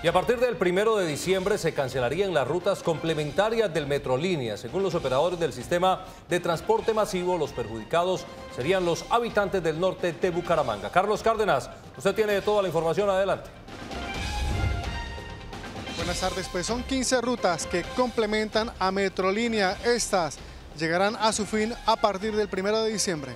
Y a partir del primero de diciembre se cancelarían las rutas complementarias del Metrolínea. Según los operadores del sistema de transporte masivo, los perjudicados serían los habitantes del norte de Bucaramanga. Carlos Cárdenas, usted tiene toda la información. Adelante. Buenas tardes, pues son 15 rutas que complementan a Metrolínea. Estas llegarán a su fin a partir del primero de diciembre.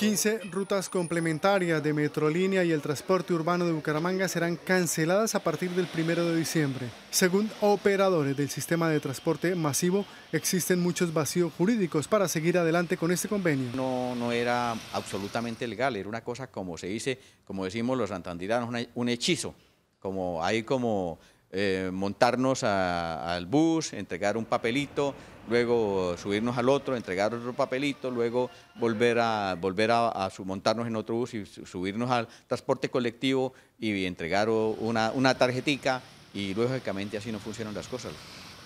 15 rutas complementarias de Metrolínea y el transporte urbano de Bucaramanga serán canceladas a partir del 1 de diciembre. Según operadores del sistema de transporte masivo, existen muchos vacíos jurídicos para seguir adelante con este convenio. No, no era absolutamente legal, era una cosa como se dice, como decimos los santandiranos, un hechizo, como hay como eh, montarnos al bus, entregar un papelito, luego subirnos al otro, entregar otro papelito, luego volver a montarnos en otro bus y subirnos al transporte colectivo y entregar una, una tarjetica y lógicamente así no funcionan las cosas.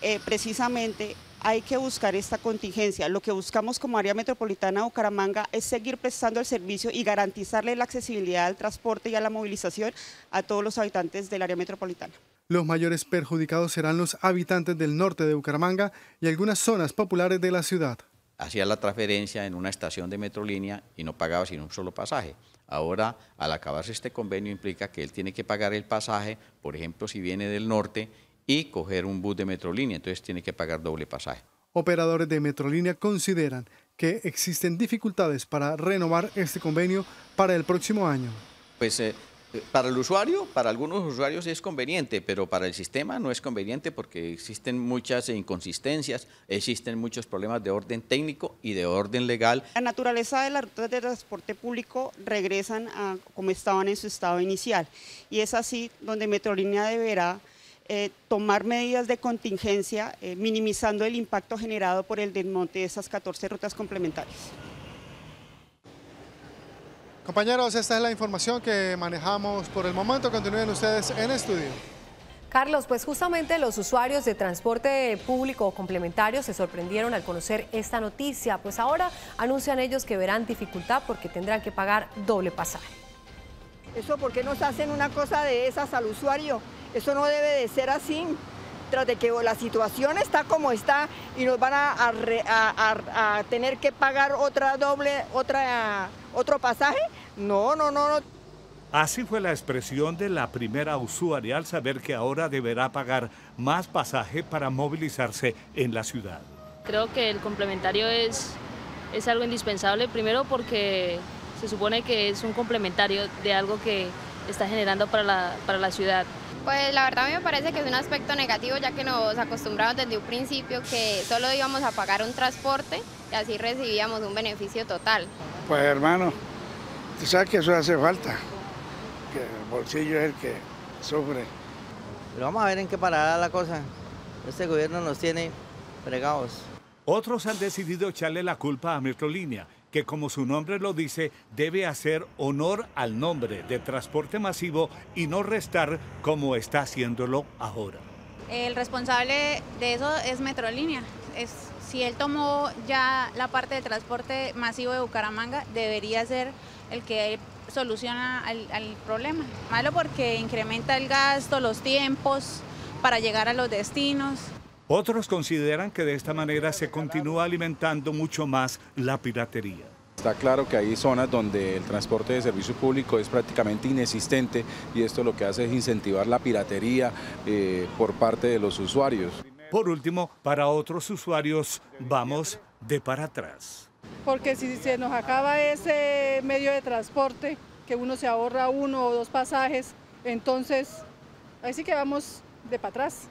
Eh, precisamente hay que buscar esta contingencia. Lo que buscamos como área metropolitana de Bucaramanga es seguir prestando el servicio y garantizarle la accesibilidad al transporte y a la movilización a todos los habitantes del área metropolitana. Los mayores perjudicados serán los habitantes del norte de Bucaramanga y algunas zonas populares de la ciudad. Hacía la transferencia en una estación de Metrolínea y no pagaba sino un solo pasaje. Ahora, al acabarse este convenio, implica que él tiene que pagar el pasaje, por ejemplo, si viene del norte, y coger un bus de Metrolínea, entonces tiene que pagar doble pasaje. Operadores de Metrolínea consideran que existen dificultades para renovar este convenio para el próximo año. Pues eh, para el usuario, para algunos usuarios es conveniente, pero para el sistema no es conveniente porque existen muchas inconsistencias, existen muchos problemas de orden técnico y de orden legal. La naturaleza de las rutas de transporte público regresan a como estaban en su estado inicial y es así donde Metrolínea deberá eh, tomar medidas de contingencia, eh, minimizando el impacto generado por el desmonte de esas 14 rutas complementarias. Compañeros, esta es la información que manejamos por el momento. Continúen ustedes en estudio. Carlos, pues justamente los usuarios de transporte público complementario se sorprendieron al conocer esta noticia, pues ahora anuncian ellos que verán dificultad porque tendrán que pagar doble pasaje. ¿Eso por qué nos hacen una cosa de esas al usuario? Eso no debe de ser así tras de que la situación está como está y nos van a, tener que pagar otra doble, otra, otro pasaje. No, no, no, no. Así fue la expresión de la primera usuaria al saber que ahora deberá pagar más pasaje para movilizarse en la ciudad. Creo que el complementario es, es algo indispensable, primero porque se supone que es un complementario de algo que está generando para la, para la ciudad. Pues la verdad a mí me parece que es un aspecto negativo ya que nos acostumbramos desde un principio que solo íbamos a pagar un transporte y así recibíamos un beneficio total. Pues hermano, tú sabes que eso hace falta, que el bolsillo es el que sufre. Pero vamos a ver en qué parará la cosa. Este gobierno nos tiene fregados. Otros han decidido echarle la culpa a Metrolínea que como su nombre lo dice, debe hacer honor al nombre de transporte masivo y no restar como está haciéndolo ahora. El responsable de eso es Metrolínea. Es, si él tomó ya la parte del transporte masivo de Bucaramanga, debería ser el que soluciona el problema. Malo porque incrementa el gasto, los tiempos para llegar a los destinos. Otros consideran que de esta manera se continúa alimentando mucho más la piratería. Está claro que hay zonas donde el transporte de servicio público es prácticamente inexistente y esto lo que hace es incentivar la piratería eh, por parte de los usuarios. Por último, para otros usuarios vamos de para atrás. Porque si se nos acaba ese medio de transporte, que uno se ahorra uno o dos pasajes, entonces ahí sí que vamos de para atrás.